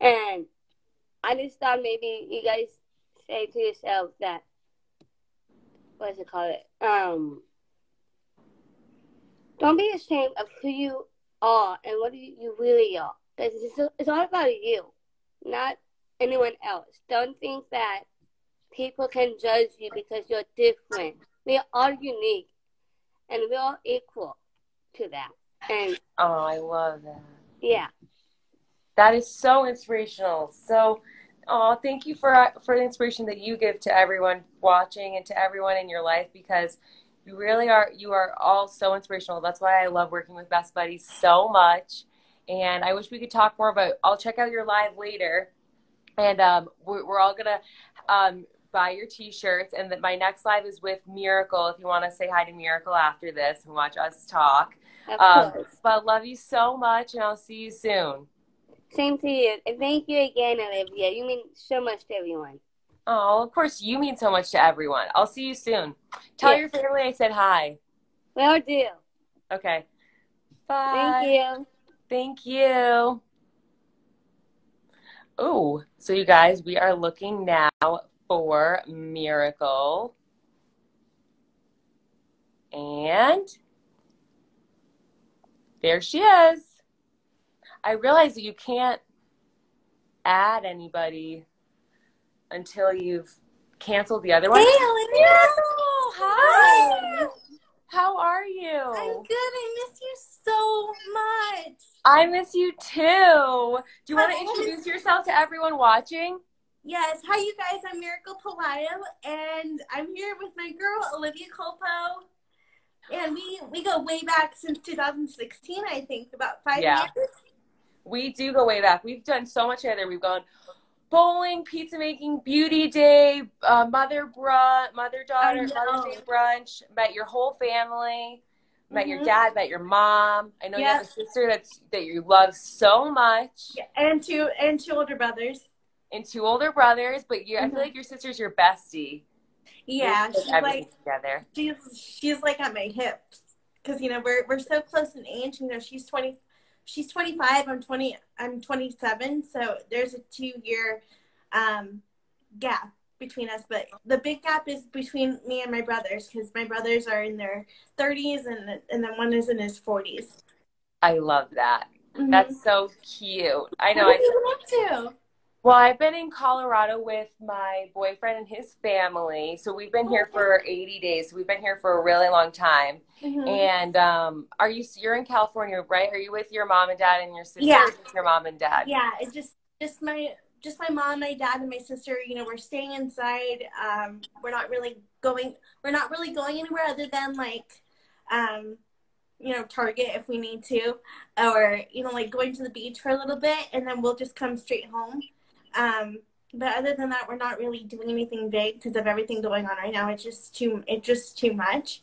and I just thought maybe you guys say to yourself that what's it called? it? Um, don't be ashamed of who you are and what you, really are. Because it's, it's all about you, not anyone else. Don't think that people can judge you because you're different. We are all unique, and we're all equal to that. And Oh, I love that. Yeah. That is so inspirational. So, oh, thank you for for the inspiration that you give to everyone watching and to everyone in your life because you really are you are all so inspirational. That's why I love working with Best Buddies so much. And I wish we could talk more about. I'll check out your live later, and um, we're, we're all gonna um, buy your T-shirts. And that my next live is with Miracle. If you want to say hi to Miracle after this and watch us talk. Of Um, course. but love you so much, and I'll see you soon. Same to you. And thank you again, Olivia. You mean so much to everyone. Oh, of course, you mean so much to everyone. I'll see you soon. Tell Yeah. your family I said hi. Well, do. Okay. Bye. Thank you. Thank you. Oh, so you guys, we are looking now for Miracle. And there she is. I realize that you can't add anybody until you've canceled the other one. Hey. Miracle, hi. How are you? I'm good. I miss you so much. I miss you too. Do you want to introduce yourself to everyone watching? Yes. Hi, you guys. I'm Miracle Palayo, and I'm here with my girl Olivia Culpo. And we we go way back since 2016, I think, about five Yeah. years. We do go way back. We've done so much together. We've gone bowling, pizza making, beauty day, uh, mother brunch, mother daughter, Mother's Day brunch. Met your whole family. Met your Mhm. dad. Met your mom. I know you have a sister that's that you love so much, yeah, And two and two older brothers. and two older brothers. But you, I feel Mhm. like your sister's your bestie. Yeah, she's like together. she's she's like at my hip because you know we're we're so close in age. You know, she's twenty, she's twenty five. I'm twenty. I'm twenty seven. So there's a two year um, gap between us. But the big gap is between me and my brothers because my brothers are in their thirties and and then one is in his 40s I love that. Mhm. That's so cute. I know. What I are you up to? Well, I've been in Colorado with my boyfriend and his family. So we've been here for 80 days. So we've been here for a really long time. Mhm. And um, are you you're in California, right? Are you with your mom and dad and your sister? Yeah. Your mom and dad? Yeah, it's just just my just my mom, my dad, and my sister. You know, we're staying inside. Um, we're not really going. We're not really going anywhere other than like, um, you know, Target if we need to, or you know, like going to the beach for a little bit, and then we'll just come straight home. Um, but other than that, we're not really doing anything big because of everything going on right now. It's just too. It's just too much.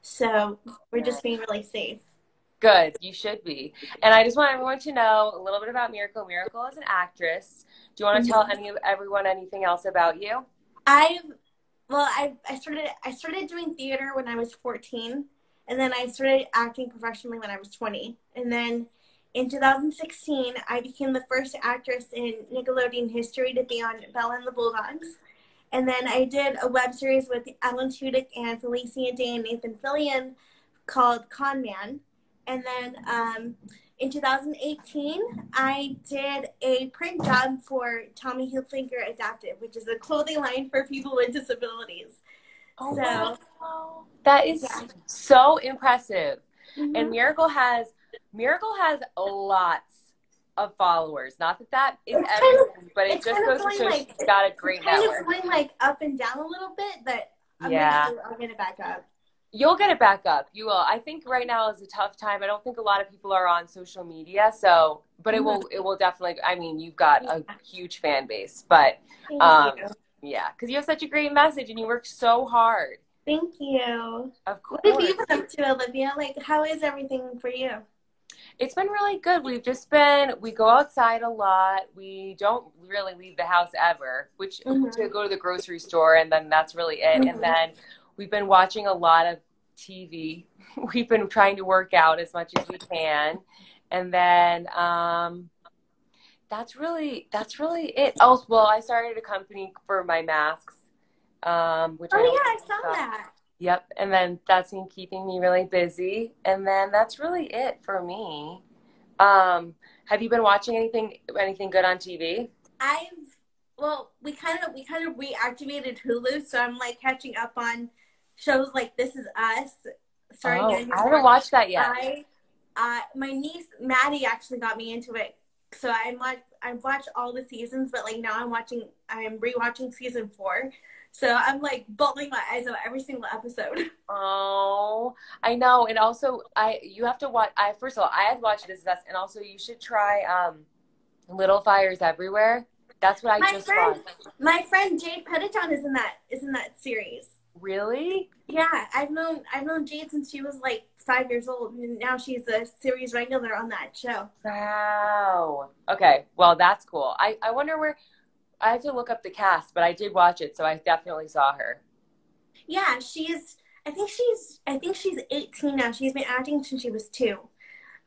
So we're just being really safe. Good, you should be. And I just want everyone to know a little bit about Miracle. Miracle is an actress. Do you want to tell any of everyone anything else about you? I've well, I I started I started doing theater when I was 14, and then I started acting professionally when I was 20, and then in 2016 I became the first actress in Nickelodeon history to be on Bella and the Bulldogs. And then I did a web series with Alan Tudyk and Felicia Day and Nathan Fillion called Con Man and then um, in 2018, I did a print job for Tommy Hilfiger Adaptive, which is a clothing line for people with disabilities. Oh, so, wow. that is yeah. so impressive. Mhm. And Miracle has Miracle has lots of followers. Not that that is It's kind of- but it just goes to show like- she's got a great it's kind network. of going like up and down a little bit, but I'm Yeah. gonna I'll get it back up. You'll get it back up. You will. I think right now is a tough time. I don't think a lot of people are on social media, so but it will it will definitely I mean, you've got a huge fan base, but um yeah, cuz you have such a great message and you work so hard. Thank you. Of course. What have you been up to, Olivia? Like, how is everything for you? It's been really good. We've just been we go outside a lot. We don't really leave the house ever, which Mhm. to go to the grocery store and then that's really it. Mhm. And then we've been watching a lot of TV. We've been trying to work out as much as we can. And then um that's really that's really it. Oh well, I started a company for my masks. Um which I Oh don't yeah, I saw that. Yep, and then that's been keeping me really busy, and then that's really it for me. Um, have you been watching anything anything good on TV? I've well, we kind of we kind of reactivated Hulu, so I'm like catching up on shows like This Is Us. Starring oh, I haven't watched that yet. I, uh, my niece Maddie actually got me into it, so I watched I've watched all the seasons, but like now I'm watching I'm rewatching season four, so I'm like bawling my eyes out every single episode. Oh, I know, and also I you have to watch. I first of all I have watched This and also you should try um, Little Fires Everywhere. That's what I My just friend- watched. My friend Jade Pettyjohn is in that is in that series. Really? Yeah, I've known I've known Jade since she was like five years old, and now she's a series regular on that show. Wow. Okay. Well, that's cool. I I wonder where. I have to look up the cast, but I did watch it, so I definitely saw her. Yeah, she's. I think she's. I think she's 18 now. She's been acting since she was two.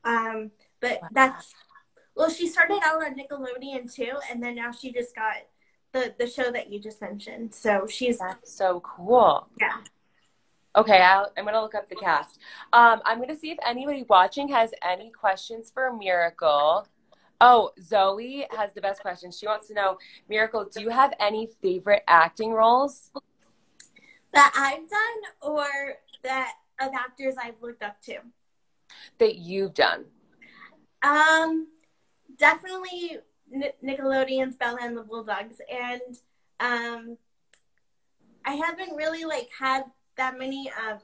Um, but Wow. that's. Well, she started out on Nickelodeon too, and then now she just got the the show that you just mentioned. So she's. That's so cool. Yeah. Okay, I'll, I'm gonna look up the cast. Um, I'm gonna see if anybody watching has any questions for Miracle. Oh, Zoe has the best question. She wants to know, Miracle, do you have any favorite acting roles? That I've done, or that of actors I've looked up to. that you've done? Um, definitely Ni- Nickelodeon's Bella and the Bulldogs, and um, I haven't really like had that many um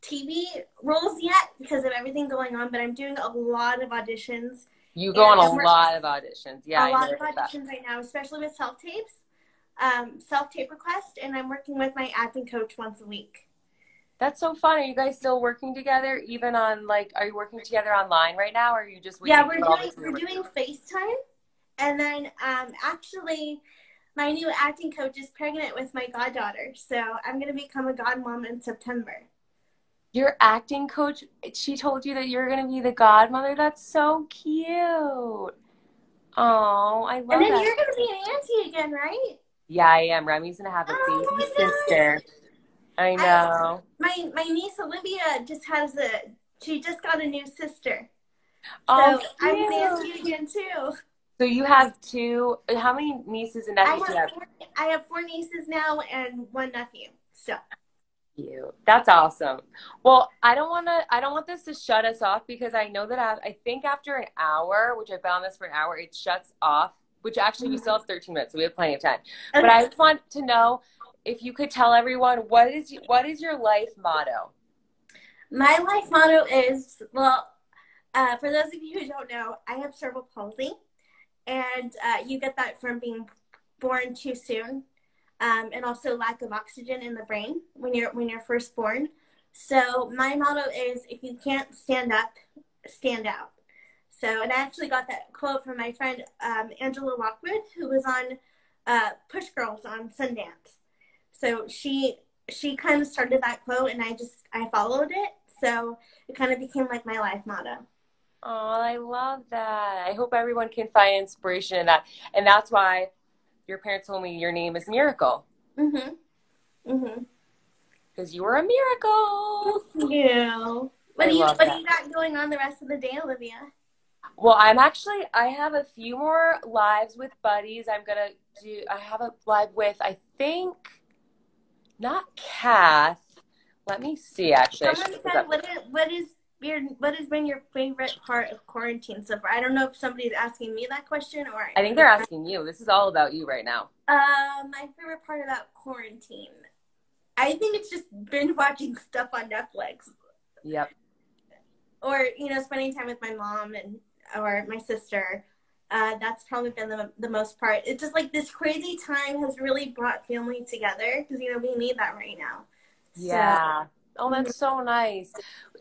TV roles yet because of everything going on. But I'm doing a lot of auditions, You go on a lot of auditions. Yeah, a lot of noticed that. auditions right now, especially with self tapes, um, self tape request, and I'm working with my acting coach once a week. That's so fun. Are you guys still working together? Even on like, are you working together online right now, or are you just? Yeah, we're doing we're doing FaceTime, and then um, actually, my new acting coach is pregnant with my goddaughter, so I'm gonna become a godmom in September. Your acting coach, she told you that you're going to be the godmother. That's so cute. Oh, I love and then that. you're gonna be an auntie again, right? Yeah, I am. Remy's going to have a Oh baby sister. I know. My my niece Olivia just has a she just got a new sister, oh, so I'm an auntie again too. So you have two, how many nieces and I nephews do you have have? four, I have four nieces now and one nephew. So Cute. That's awesome. Well, I don't want to. I don't want this to shut us off because I know that I, I think after an hour, which I've been on this for an hour, it shuts off which actually we still have 13 minutes, so we have plenty of time. But I just want to know if you could tell everyone what is what is your life motto? My life motto is well, uh, for those of you who don't know, I have cerebral palsy, and uh, you get that from being born too soon, um, and also lack of oxygen in the brain when you're when you're first born. So my motto is: if you can't stand up, stand out. So, and I actually got that quote from my friend um, Angela Rockwood, who was on uh, Push Girls on Sundance. So she she kind of started that quote, and I just I followed it. So it kind of became like my life motto. Oh, I love that. I hope everyone can find inspiration in that, and that's why your parents told me your name is Miracle. Mhm. Mhm. Because you were a miracle. Thank you. What I do you What that. do you got going on the rest of the day, Olivia? Well, I'm actually I have a few more lives with buddies. I'm gonna do I have a live with I think not Kath. Let me see actually. Someone said, "What is what is your what has been your favorite part of quarantine so far?" I don't know if somebody's asking me that question or I think they're asking you. This is all about you right now. Uh, my favorite part about quarantine, I think it's just binge watching stuff on Netflix, Yep. or you know, spending time with my mom and or my sister. Uh, that's probably been the, the most part. It's just like this crazy time has really brought family together because you know we need that right now. So- Yeah. Oh, that's so nice.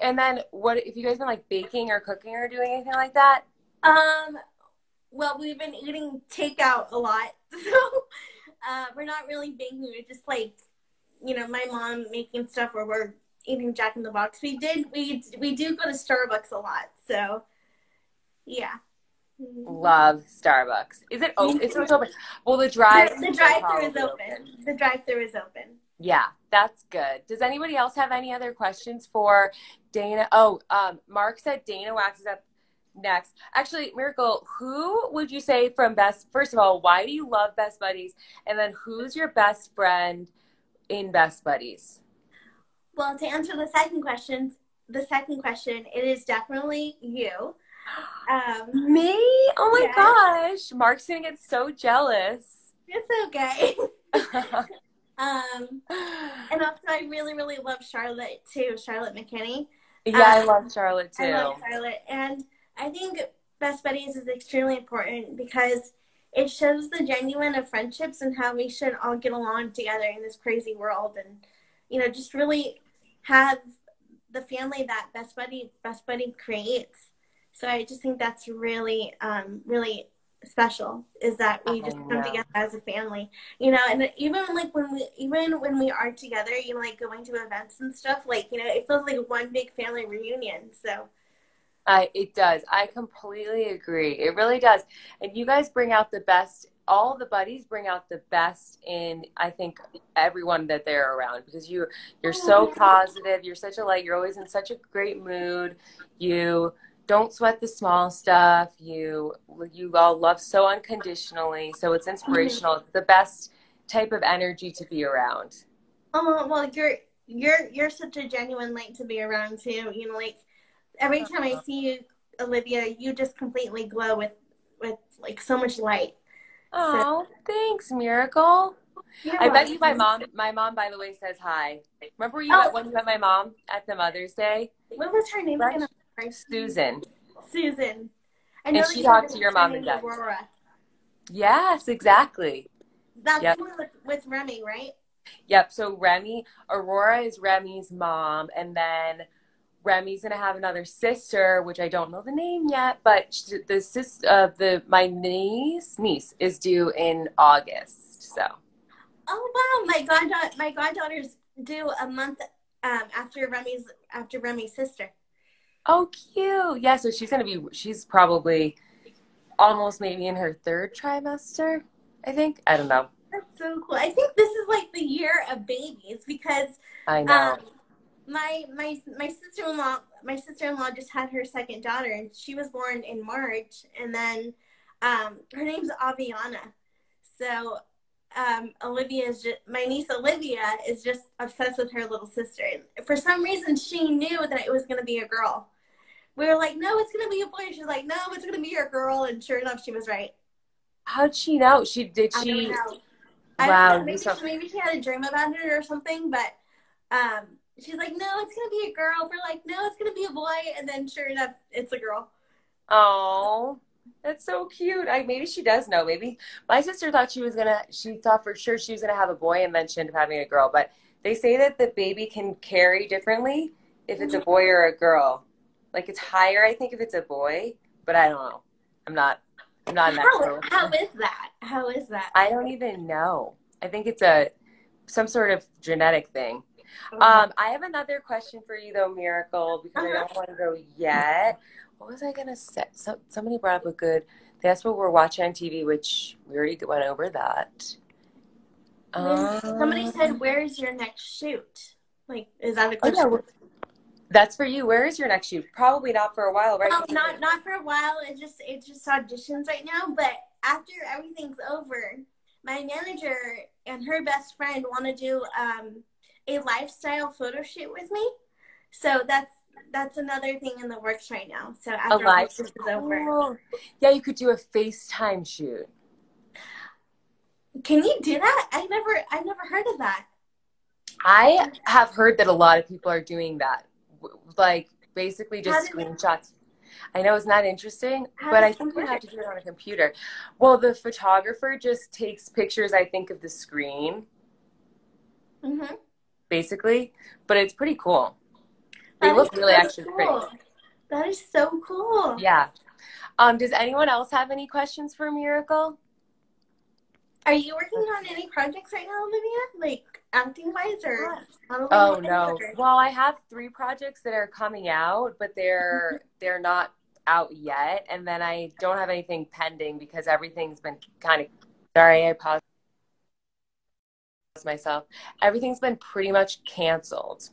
And then what if you guys been like baking or cooking or doing anything like that? Um, well, we've been eating takeout a lot, so uh, we're not really baking. We're just like, you know, my mom making stuff, or we're eating Jack in the Box. We did, we we do go to Starbucks a lot, so yeah. Love Starbucks. Is it open? It's it's open. Well, the drive The, the drive-through is open. The drive-through is open. Yeah, that's good. Does anybody else have any other questions for Dana? Oh, um, Mark said Dana waxes up next. Actually, Miracle, who would you say from Best? First of all, why do you love Best Buddies? And then who's your best friend in Best Buddies? Well, to answer the second question, the second question, it is definitely you. Um, Me? Oh my Yes. gosh, Mark's gonna get so jealous. it's okay. um, and also, I really, really love Charlotte too, Charlotte McKinney. yeah, I Um, love Charlotte too. I love Charlotte, and I think best buddies is extremely important because it shows the genuine of friendships and how we should all get along together in this crazy world, and you know, just really have the family that best buddy best buddy creates. So I just think that's really, um, really special is that we just come know. together as a family you know and even like when we even when we are together you know like going to events and stuff like you know it feels like one big family reunion so I, it does. I completely agree. It really does. And you guys bring out the best. All the buddies bring out the best in, I think, everyone that they're around because you you're so oh, positive. You're such a light. You're always in such a great mood. You don't sweat the small stuff. You you all love so unconditionally. So it's inspirational. It's the best type of energy to be around. oh well you're you're you're such a genuine light to be around too you know like every time i see you olivia you just completely glow with with like so much light Oh, thanks, Miracle. You're I bet you my mom. My mom, by the way, says hi. Remember you Oh. met when you met my mom at the Mother's Day, what was her name again. Susan. susan I And know she that talked to your mom and dad. aurora Yes, exactly. that's Yep. with, with remy right Yep. So Remy, Aurora is Remy's mom, and then Remy's gonna have another sister, which I don't know the name yet, but the sis, uh, the my niece niece is due in August. So Oh wow, my goddaughter, my goddaughter's due a month um, after Remy's after Remy's sister. Oh, cute. Yeah. So she's gonna be. She's probably almost maybe in her third trimester. I think. I don't know. That's so cool. I think this is like the year of babies because I know. um, my my my sister in law my sister in law just had her second daughter and she was born in March and then um, her name's Aviana. So um, Olivia is just, my niece Olivia is just obsessed with her little sister. And for some reason, she knew that it was going to be a girl. We were like, no, it's going to be a boy. She's like, no, it's going to be a girl. And sure enough, she was right. How'd she know? She did I don't she? know. I Wow, don't know. Maybe, saw- she, maybe she had a dream about it or something, but um, she's like, no, it's gonna be a girl. We're like, no, it's gonna be a boy, and then sure enough, it's a girl. Oh, that's so cute. I maybe she does know. Maybe my sister thought she was gonna. She thought for sure she was gonna have a boy, and then she ended up having a girl. But they say that the baby can carry differently if it's a boy or a girl. Like it's higher, I think, if it's a boy. But I don't know. I'm not. I'm not an How, how is that? How is that? I don't even know. I think it's a some sort of genetic thing. Um, I have another question for you though, Miracle, because I don't want to go yet. What was I gonna say? So, somebody brought up a good. That's what we're watching on TV, which we already went over that. Then somebody Um, said, "Where's your next shoot?" Like, is that a Oh, yeah, question? That's for you. Where is your next shoot? Probably not for a while, right? Oh, not not for a while. It's just it's just auditions right now. But after everything's over, my manager and her best friend want to do um, a lifestyle photo shoot with me. So that's that's another thing in the works right now. So a after live. this is over, Yeah, you could do a FaceTime shoot. can you do that? I never I never heard of that. I have heard that a lot of people are doing that. Like basically just screenshots. I know it's not interesting, How but I think you have to do it on a computer. Well, the photographer just takes pictures, I think, of the screen, Mm-hmm. basically. But it's pretty cool. They look really actually pretty. That is so cool. Yeah. Um, does anyone else have any questions for Miracle? Are you working on any projects right now, Olivia? Like acting wise or modeling Oh no. or- Well, I have three projects that are coming out, but they're they're not out yet. And then I don't have anything pending because everything's been kind of sorry, I paused myself. Everything's been pretty much canceled.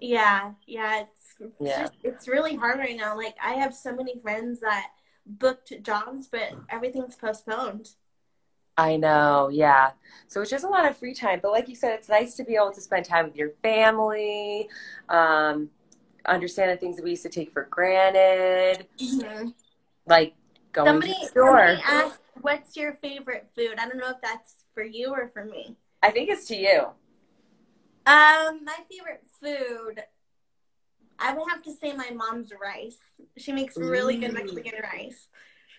Yeah, yeah, it's Yeah. it's really hard right now. Like I have so many friends that booked jobs, but everything's postponed. I know, yeah. So it's just a lot of free time. But like you said, it's nice to be able to spend time with your family, um, understand the things that we used to take for granted, like going Somebody, to the store. somebody asked, "What's your favorite food?" I don't know if that's for you or for me. I think it's to you. Um, my favorite food, I would have to say my mom's rice. She makes really good Mexican rice.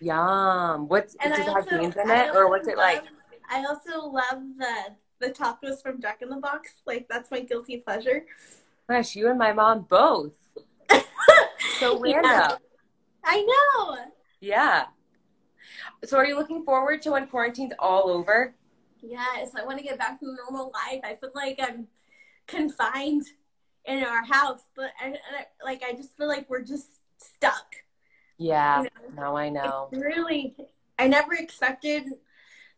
Yum. What's And does I it have also, beans in it, or what's it love- like? I also love the the tacos from Jack in the Box. Like that's my guilty pleasure. Gosh, you and my mom both. So Yeah. random. I know. Yeah. So are you looking forward to when quarantine's all over? Yes, I want to get back to normal life. I feel like I'm confined in our house, but I, I- like I just feel like we're just stuck. Yeah. You No, I know. Really, I never expected.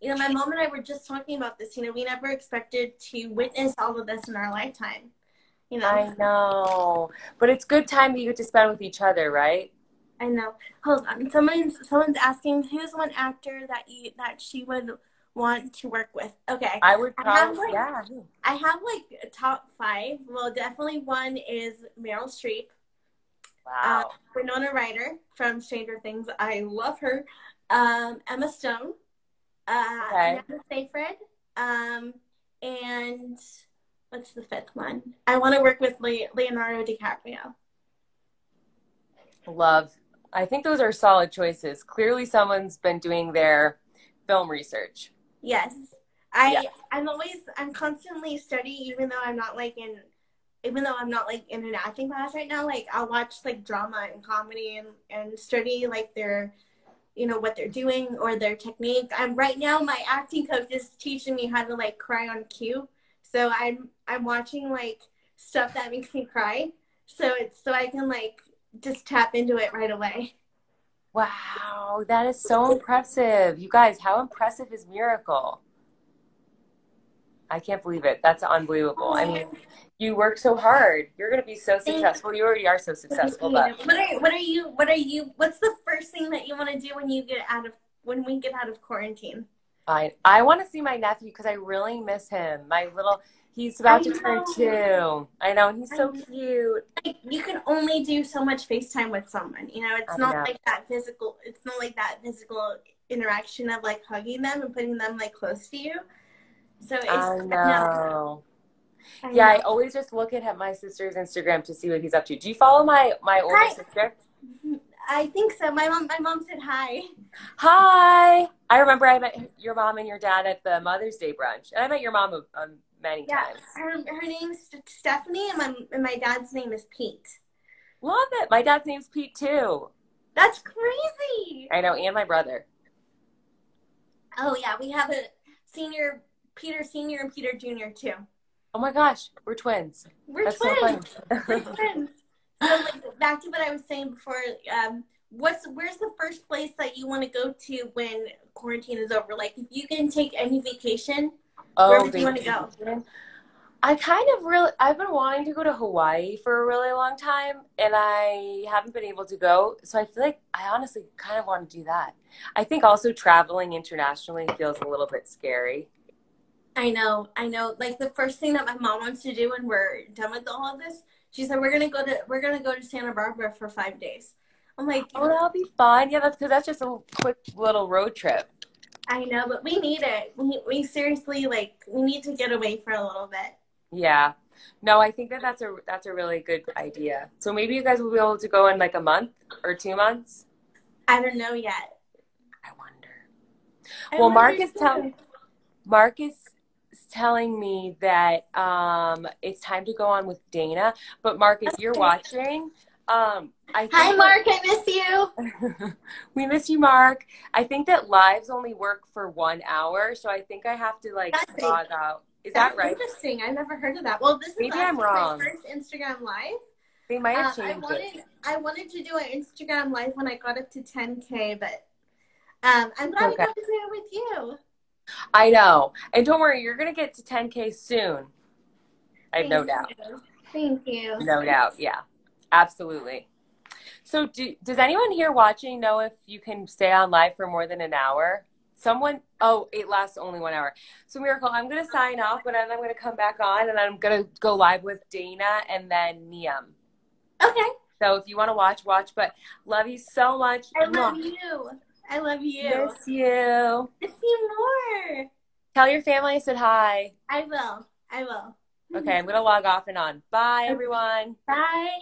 You know, my mom and I were just talking about this. You know, we never expected to witness all of this in our lifetime. You know, I know. But it's good time that you get to spend with each other, right? I know. Hold on. Someone's someone's asking who's one actor that you that she would want to work with. Okay. I would I have, probably like- yeah. I have like a top five. Well, definitely one is Meryl Streep, Wow. Winona Ryder from Stranger Things. I love her. Um, Emma Stone, uh, Okay. Seyfried, um, and what's the fifth one? I want to work with Le- Leonardo DiCaprio. Love. I think those are solid choices. Clearly someone's been doing their film research. Yes. I Yeah. I'm always I'm constantly studying even though I'm not like in even though I'm not like in an acting class right now, like I'll watch like drama and comedy and, and study like their you know what they're doing or their technique. I'm right now my acting coach is teaching me how to like cry on cue. So I'm I'm watching like stuff that makes me cry. So it's so I can like just tap into it right away. Wow, that is so impressive. You guys, how impressive is Miracle? I can't believe it. That's unbelievable. I mean, you work so hard. You're going to be so successful. You already are so successful, but what are what are you what are you what's the first thing that you want to do when you get out of when we get out of quarantine? I I want to see my nephew because I really miss him. My little he's about I to turn two. I know, and he's so know. cute. Like, you can only do so much FaceTime with someone. You know, it's I not know. like that physical. It's not like that physical interaction of like hugging them and putting them like close to you. So it's I know. I Yeah, I always just look at my sister's Instagram to see what he's up to. Do you follow my my older Hi. sister? I think so. My mom, my mom said hi. Hi. I remember I met your mom and your dad at the Mother's Day brunch, and I met your mom um, many Yeah, times. her, her name's Stephanie, and my and my dad's name is Pete. Love it. My dad's name's Pete too. That's crazy. I know, and my brother. Oh yeah, we have a senior, Peter Senior and Peter Junior too. Oh my gosh, we're twins. We're That's twins. so We're twins. So like back to what I was saying before. Um, what's where's the first place that you want to go to when quarantine is over? Like if you can take any vacation, where would you want to go? I kind of really, I've been wanting to go to Hawaii for a really long time, and I haven't been able to go. So I feel like I honestly kind of want to do that. I think also traveling internationally feels a little bit scary. I know, I know. Like the first thing that my mom wants to do when we're done with all of this, she said we're gonna go to we're gonna go to Santa Barbara for five days. I'm like, Oh, that'll be fun. Yeah, that's because that's just a quick little road trip. I know, but we need it. We we seriously like we need to get away for a little bit. Yeah. No, I think that that's a that's a really good idea. So maybe you guys will be able to go in like a month or two months. I don't know yet. I wonder. I Well, Mark wonder is telling Mark is telling me that um, it's time to go on with Dana. But Mark, if you're watching, um, I think Hi, Mark. I miss you. we miss you, Mark. I think that lives only work for one hour, so I think I have to like That's it. log out. Is That's that right? interesting. I never heard of that. Well, this is Maybe I'm wrong. my first Instagram live. They might Uh, have I changed wanted it. I wanted to do an Instagram live when I got up to 10k, but um, I'm glad Okay. I got to do it with you. I know. And don't worry, you're gonna get to 10k soon. I have no doubt. you. Thank you. No doubt. Yeah, absolutely. So, do, does anyone here watching know if you can stay on live for more than an hour? Someone, oh, it lasts only one hour. So, Miracle, I'm going to sign off, but then I'm going to come back on and I'm going to go live with Dana and then Niam. Okay. So, if you want to watch, watch. But love you so much. I love Mwah. you. I love you. Miss you. Miss you more. Tell your family I said hi. I will. I will. Okay, I'm going to log off and on. Bye, everyone. Bye.